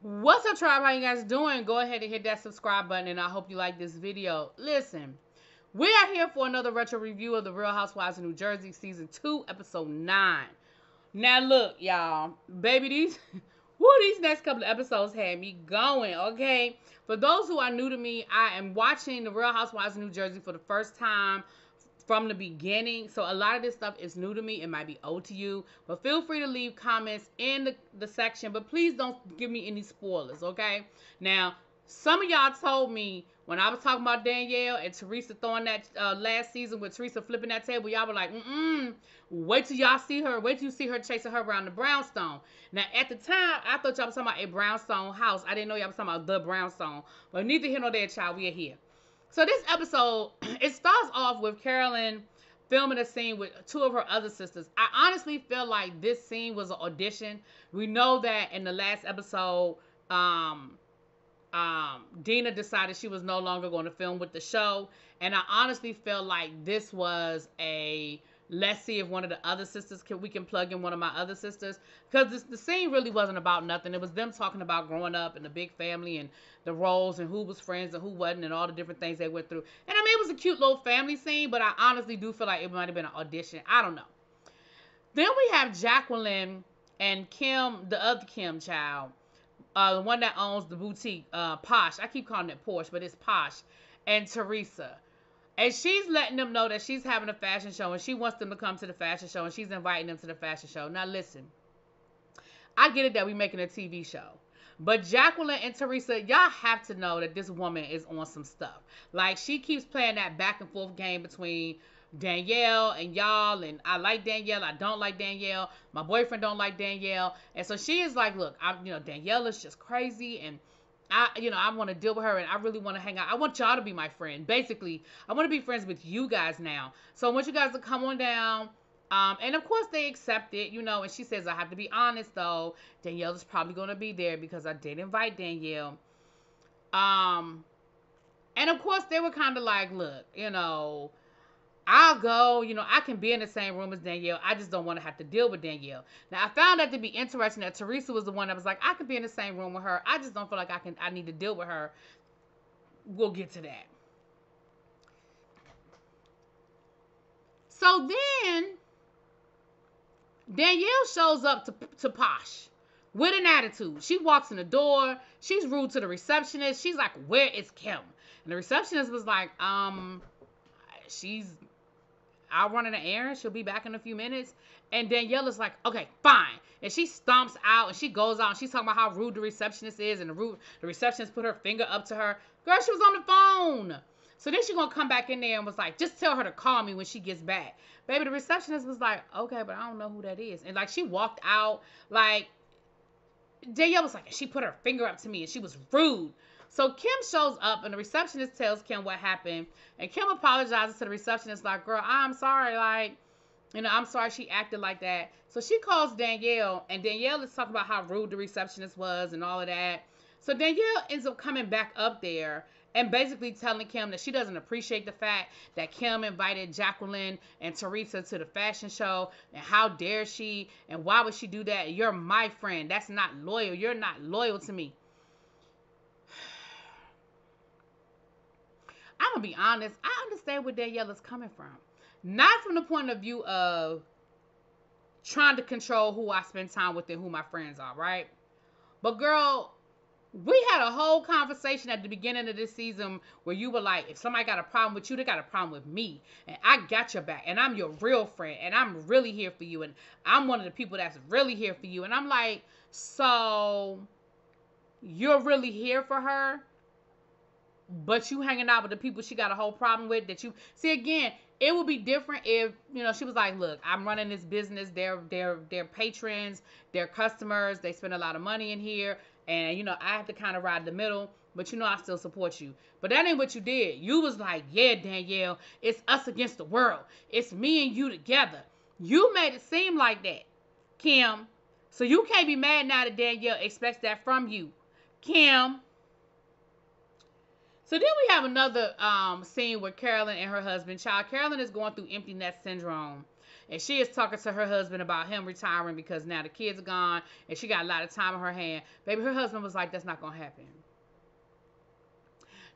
What's up, tribe? How you guys doing? Go ahead and hit that subscribe button, and I hope you like this video. Listen, we are here for another retro review of The Real Housewives of New Jersey, Season 2, Episode 9. Now, look, y'all. Baby, these... Woo, these next couple of episodes had me going, okay? For those who are new to me, I am watching The Real Housewives of New Jersey for the first time from the beginning. So a lot of this stuff is new to me. It might be old to you. But feel free to leave comments in the, the section. But please don't give me any spoilers, okay? Now, some of y'all told me when I was talking about Danielle and Teresa throwing that uh, last season with Teresa flipping that table, y'all were like, mm-mm, wait till y'all see her. Wait till you see her chasing her around the brownstone. Now, at the time, I thought y'all was talking about a brownstone house. I didn't know y'all was talking about the brownstone. But neither here nor there, child, we are here. So this episode, it starts off with Carolyn filming a scene with two of her other sisters. I honestly feel like this scene was an audition. We know that in the last episode, um, um, Dina decided she was no longer going to film with the show, and I honestly feel like this was a let's see if one of the other sisters can we can plug in one of my other sisters. Because the scene really wasn't about nothing. It was them talking about growing up and the big family and the roles and who was friends and who wasn't and all the different things they went through. And i mean it was a cute little family scene but i honestly do feel like it might have been an audition. I don't know. Then we have jacqueline and kim the other kim child uh, the one that owns the boutique uh, posh. I keep calling it porsche but it's posh and teresa and she's letting them know that she's having a fashion show and she wants them to come to the fashion show and she's inviting them to the fashion show. Now listen, I get it that we're making a TV show. But Jacqueline and Teresa, y'all have to know that this woman is on some stuff. Like she keeps playing that back and forth game between Danielle and y'all, and I like Danielle, I don't like Danielle, my boyfriend don't like Danielle, and so she is like, look, I'm, you know, Danielle is just crazy, and I, you know, I want to deal with her and I really want to hang out. I want y'all to be my friend. Basically, I want to be friends with you guys now. So I want you guys to come on down. Um, and of course they accept it, you know, and she says, I have to be honest though. Danielle is probably going to be there because I did invite Danielle. Um, and of course they were kind of like, look, you know, I'll go, you know, I can be in the same room as Danielle. I just don't want to have to deal with Danielle. Now, I found that to be interesting that Teresa was the one that was like, I can be in the same room with her. I just don't feel like I can, I need to deal with her. We'll get to that. So then Danielle shows up to, to Posh with an attitude. She walks in the door. She's rude to the receptionist. She's like, Where is Kim? And the receptionist was like, Um, she's I'll run an errand. She'll be back in a few minutes. And Danielle is like, okay, fine. And she stomps out and she goes out and she's talking about how rude the receptionist is. And the rude, the receptionist put her finger up to her. Girl, she was on the phone. So then she's gonna come back in there and was like, just tell her to call me when she gets back. Baby, the receptionist was like, okay, but I don't know who that is. And like she walked out, like Danielle was like, she put her finger up to me and she was rude. So Kim shows up and the receptionist tells Kim what happened. And Kim apologizes to the receptionist, like, girl, I'm sorry. Like, you know, I'm sorry she acted like that. So she calls Danielle, and Danielle is talking about how rude the receptionist was and all of that. So Danielle ends up coming back up there and basically telling Kim that she doesn't appreciate the fact that Kim invited Jacqueline and Teresa to the fashion show and how dare she and why would she do that? You're my friend. That's not loyal. You're not loyal to me. I'm gonna be honest. I understand where Danielle is coming from, not from the point of view of trying to control who I spend time with and who my friends are, right? But girl, we had a whole conversation at the beginning of this season where you were like, if somebody got a problem with you, they got a problem with me. And I got your back. And I'm your real friend. And I'm really here for you. And I'm one of the people that's really here for you. And I'm like, so you're really here for her? But you hanging out with the people she got a whole problem with that you see again it would be different if you know she was like look i'm running this business. They're they're they're patrons. They're customers. They spend a lot of money in here. And you know i have to kind of ride the middle. But you know i still support you. But that ain't what you did. You was like yeah danielle it's us against the world. It's me and you together. You made it seem like that kim. So you can't be mad now that danielle expects that from you. Kim so then we have another um, scene with Carolyn and her husband. Child, Carolyn is going through empty nest syndrome. and she is talking to her husband about him retiring because now the kids are gone and she got a lot of time on her hand. Baby, her husband was like, "That's not gonna happen."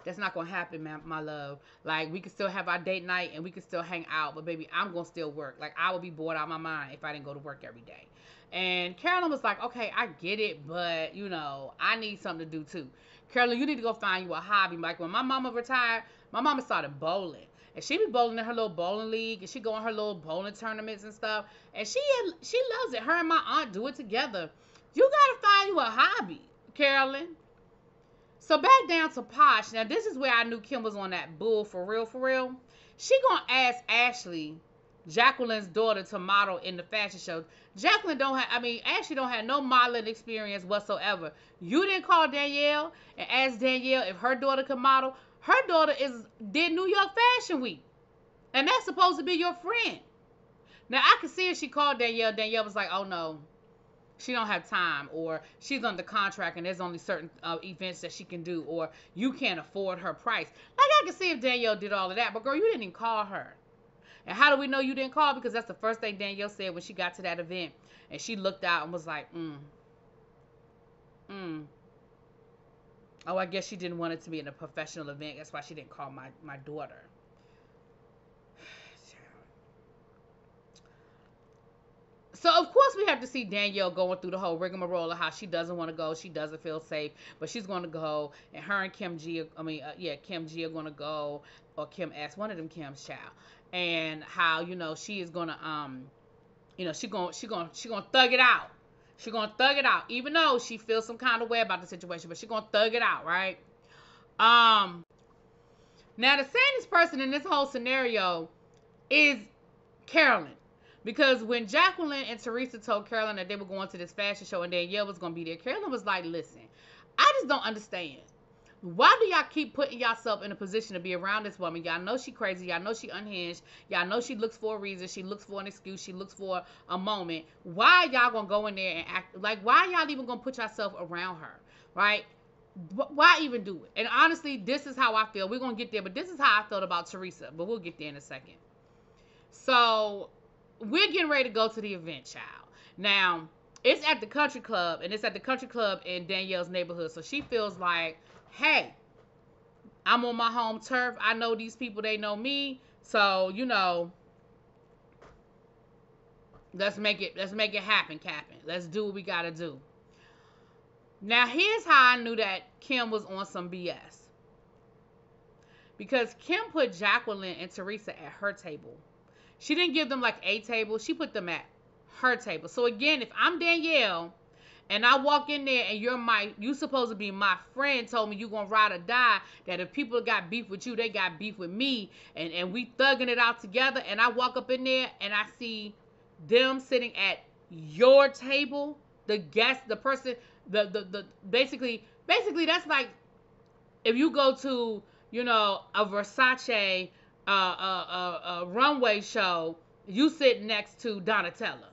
That's not gonna happen, my, my love. Like we can still have our date night and we can still hang out, but baby, I'm gonna still work. Like I would be bored out of my mind if I didn't go to work every day. And Carolyn was like, okay, I get it, but you know, I need something to do too. Carolyn, you need to go find you a hobby. Like when my mama retired, my mama started bowling. And she be bowling in her little bowling league, and she go in her little bowling tournaments and stuff. And she she loves it. Her and my aunt do it together. You gotta find you a hobby, Carolyn. So back down to Posh. Now this is where I knew Kim was on that bull for real, for real. She gonna ask Ashley, Jacqueline's daughter, to model in the fashion show. Jacqueline don't have, I mean, Ashley don't have no modeling experience whatsoever. You didn't call Danielle and ask Danielle if her daughter could model. Her daughter is did New York Fashion Week, and that's supposed to be your friend. Now I can see if she called Danielle. Danielle was like, "Oh no, she don't have time or she's under contract and there's only certain uh, events that she can do or you can't afford her price like i can see if danielle did all of that but girl you didn't even call her and how do we know you didn't call? Because that's the first thing danielle said when she got to that event. And she looked out and was like mm mm. Oh i guess she didn't want it to be in a professional event. That's why she didn't call my my daughter. So of course we have to see Danielle going through the whole rigmarole of how she doesn't want to go, she doesn't feel safe, but she's going to go, and her and Kim G, I mean, uh, yeah, Kim G are going to go, or Kim S, one of them Kim's child, and how you know she is to, um, you know, she gonna she gonna she to thug it out. She to thug it out, even though she feels some kind of way about the situation, but she to thug it out, right? Um, now the saddest person in this whole scenario is Carolyn. Because when Jacqueline and Teresa told Carolyn that they were going to this fashion show and Danielle was to be there, Carolyn was like, listen, I just don't understand. Why do y'all keep putting yourself in a position to be around this woman? Y'all know she crazy. Y'all know she unhinged. Y'all know she looks for a reason. She looks for an excuse. She looks for a moment. Why y'all gonna go in there and act like? Why y'all even gonna put yourself around her? Right? Why even do it? And honestly, this is how I feel. We're gonna get there, but this is how I felt about Teresa. But we'll get there in a second. So we're getting ready to go to the event, child. Now, it's at the country club, and it's at the country club in Danielle's neighborhood. So she feels like, hey, I'm on my home turf. I know these people, they know me. So, you know, let's make it let's make it happen, Captain. Let's do what we gotta do. Now here's how I knew that Kim was on some BS. Because Kim put Jacqueline and Teresa at her table she didn't give them like a table. She put them at her table. So again, if I'm Danielle and I walk in there and you're my you supposed to be my friend told me you gonna ride or die that if people got beef with you they got beef with me and and we thugging it out together and I walk up in there and I see them sitting at your table the guest the person the the, the basically basically that's like if you go to you know a Versace a, a, a, runway show, you sit next to Donatella.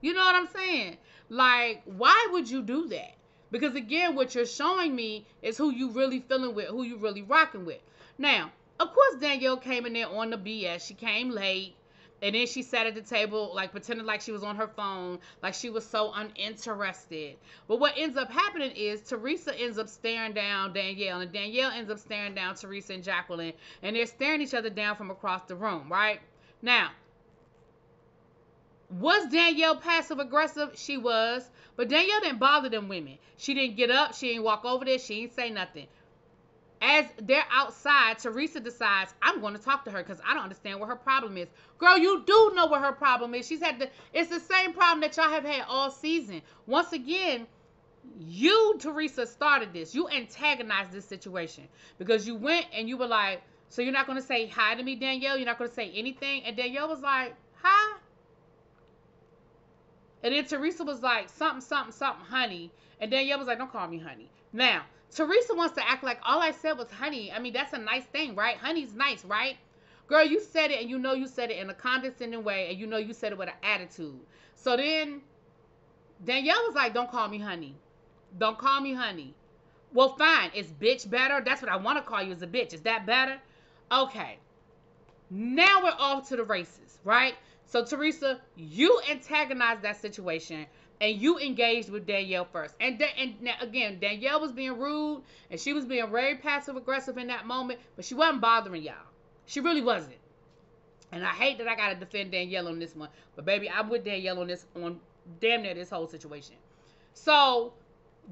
You know what I'm saying? Like, why would you do that? Because again, what you're showing me is who you really feeling with, who you really rocking with. Now, of course, Danielle came in there on the BS. She came late. And then she sat at the table, like pretending like she was on her phone, like she was so uninterested. But what ends up happening is Teresa ends up staring down Danielle, and Danielle ends up staring down Teresa and Jacqueline, and they're staring each other down from across the room, right? Now, was Danielle passive aggressive? She was. But Danielle didn't bother them women. She didn't get up. She didn't walk over there. She didn't say nothing as they're outside, Teresa decides, I'm going to talk to her because I don't understand what her problem is. Girl, you do know what her problem is. She's had the, it's the same problem that y'all have had all season. Once again, you, Teresa, started this. You antagonized this situation because you went and you were like, so you're not going to say hi to me, Danielle? You're not going to say anything? And Danielle was like, hi. And then Teresa was like, something, something, something, honey. And Danielle was like, don't call me honey. Now, Teresa wants to act like all I said was honey. I mean, that's a nice thing, right? Honey's nice, right? Girl, you said it and you know you said it in a condescending way and you know you said it with an attitude. So then Danielle was like, don't call me honey. Don't call me honey. Well, fine. Is bitch better? That's what I want to call you as a bitch. Is that better? Okay. Now we're off to the races, right? So Teresa, you antagonized that situation and you engaged with Danielle first. And da- and again, Danielle was being rude and she was being very passive aggressive in that moment, but she wasn't bothering y'all. She really wasn't. And I hate that I gotta defend Danielle on this one, but baby, I'm with Danielle on this on damn near this whole situation. So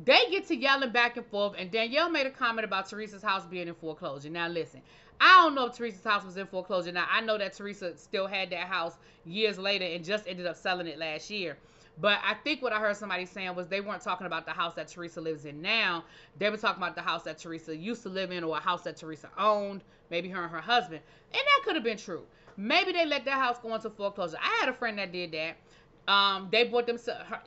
they get to yelling back and forth, and Danielle made a comment about Teresa's house being in foreclosure. Now listen, I don't know if Teresa's house was in foreclosure. Now I know that Teresa still had that house years later and just ended up selling it last year. But I think what I heard somebody saying was they weren't talking about the house that Teresa lives in now. They were talking about the house that Teresa used to live in or a house that Teresa owned, maybe her and her husband. And that could have been true. Maybe they let that house go into foreclosure. I had a friend that did that. Um, they bought them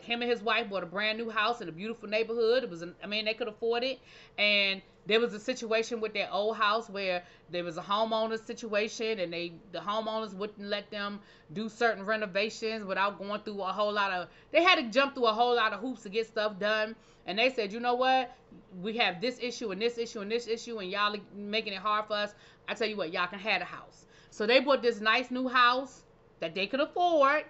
him and his wife bought a brand new house in a beautiful neighborhood. It was, an, I mean, they could afford it, and there was a situation with their old house where there was a homeowner situation, and they the homeowners wouldn't let them do certain renovations without going through a whole lot of. They had to jump through a whole lot of hoops to get stuff done, and they said, you know what, we have this issue and this issue and this issue, and y'all making it hard for us. I tell you what, y'all can have a house. So they bought this nice new house that they could afford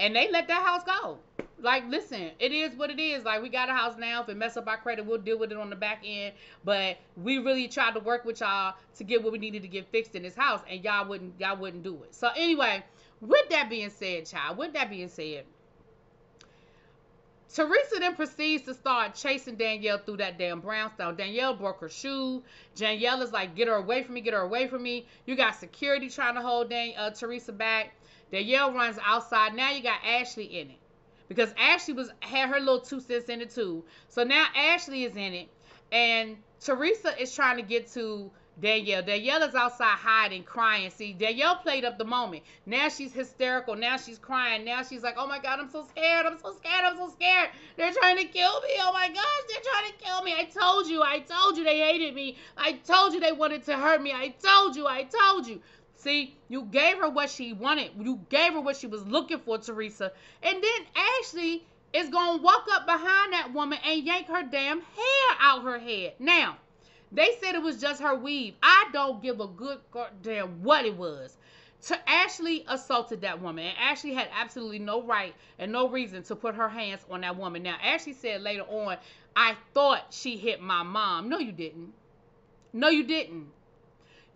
and they let that house go. Like, listen, it is what it is. Like, we got a house now. If it mess up our credit, we'll deal with it on the back end. But we really tried to work with y'all to get what we needed to get fixed in this house, and y'all wouldn't, y'all wouldn't do it. So anyway, with that being said, child, with that being said, Teresa then proceeds to start chasing Danielle through that damn brownstone. Danielle broke her shoe. Danielle is like, get her away from me, get her away from me. You got security trying to hold Dan- uh, Teresa back. Danielle runs outside. Now you got Ashley in it. Because Ashley was had her little two cents in it too. So now Ashley is in it. And Teresa is trying to get to Danielle. Danielle is outside hiding, crying. See, Danielle played up the moment. Now she's hysterical. Now she's crying. Now she's like, oh my God, I'm so scared. I'm so scared. I'm so scared. They're trying to kill me. Oh my gosh, they're trying to kill me. I told you. I told you they hated me. I told you they wanted to hurt me. I told you. I told you. See, you gave her what she wanted. You gave her what she was looking for, Teresa. And then Ashley is going to walk up behind that woman and yank her damn hair out her head. Now, they said it was just her weave. I don't give a good damn what it was. To Ashley assaulted that woman, and Ashley had absolutely no right and no reason to put her hands on that woman. Now, Ashley said later on, I thought she hit my mom. No, you didn't. No, you didn't.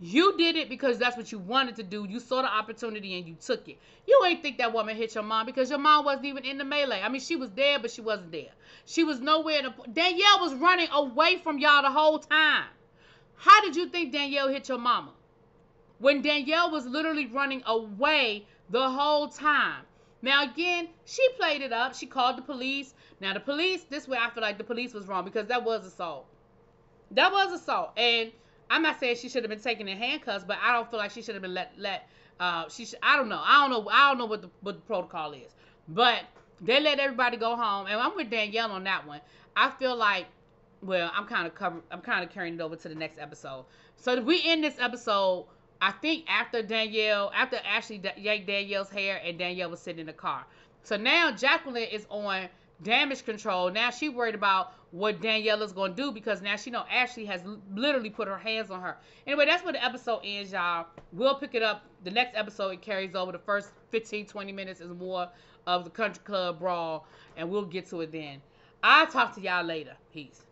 You did it because that's what you wanted to do. You saw the opportunity and you took it. You ain't think that woman hit your mom because your mom wasn't even in the melee. I mean, she was there, but she wasn't there. She was nowhere to. Danielle was running away from y'all the whole time. How did you think Danielle hit your mama? When Danielle was literally running away the whole time. Now, again, she played it up. She called the police. Now, the police, this way I feel like the police was wrong because that was assault. That was assault. And I'm not saying she should have been taken in handcuffs, but I don't feel like she should have been let let. Uh, she should, I don't know. I don't know. I don't know what the what the protocol is, but they let everybody go home, and I'm with Danielle on that one. I feel like, well, I'm kind of cover. I'm kind of carrying it over to the next episode. So we end this episode. I think after Danielle, after Ashley yanked Danielle's hair, and Danielle was sitting in the car. So now Jacqueline is on damage control. Now she worried about what going to do because now she know Ashley has literally put her hands on her. Anyway, that's where the episode ends, y'all. We'll pick it up. The next episode, it carries over. The first 15, 20 minutes is more of the Country Club Brawl, and we'll get to it then. I'll talk to y'all later. Peace.